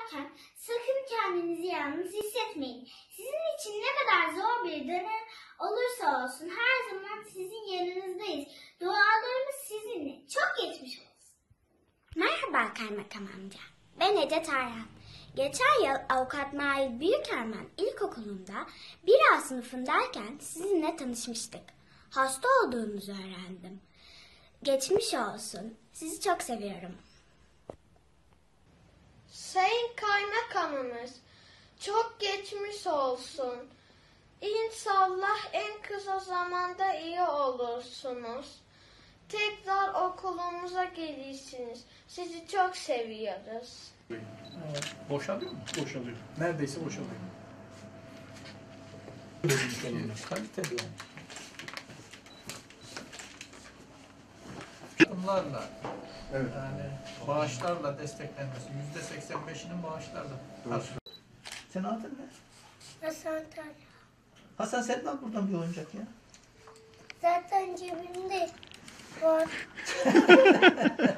yatarken sakın kendinizi yalnız hissetmeyin. Sizin için ne kadar zor bir dönem olursa olsun her zaman sizin yanınızdayız. Dualarımız sizinle. Çok geçmiş olsun. Merhaba kaymakam amca. Ben Ece Tarhan. Geçen yıl avukat Nail Büyükermen İlkokulu'nda bir A sınıfındayken sizinle tanışmıştık. Hasta olduğunuzu öğrendim. Geçmiş olsun. Sizi çok seviyorum. Sayın Kaymakamımız, çok geçmiş olsun. İnşallah en kısa zamanda iyi olursunuz. Tekrar okulumuza gelirsiniz. Sizi çok seviyoruz. Boşalıyor mu? Boşalıyor. Neredeyse boşalıyor. Kaliteli yani. Bunlarla Evet. yani bağışlarla desteklenmesi. Yüzde seksen beşinin bağışlarla. Doğru. Senin adın ne? Hasan Hasan sen de al buradan bir oyuncak ya. Zaten cebimde var.